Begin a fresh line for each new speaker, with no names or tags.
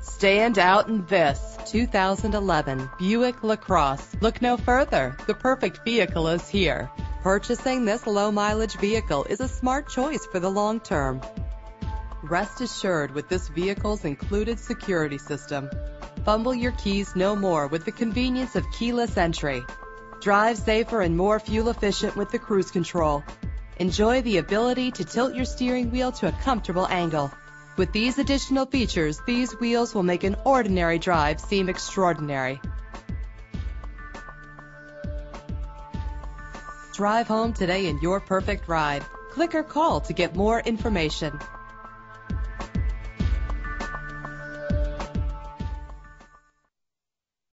Stand out in this 2011 Buick LaCrosse. Look no further. The perfect vehicle is here. Purchasing this low mileage vehicle is a smart choice for the long term. Rest assured with this vehicle's included security system. Fumble your keys no more with the convenience of keyless entry. Drive safer and more fuel efficient with the cruise control. Enjoy the ability to tilt your steering wheel to a comfortable angle. With these additional features, these wheels will make an ordinary drive seem extraordinary. Drive home today in your perfect ride. Click or call to get more information.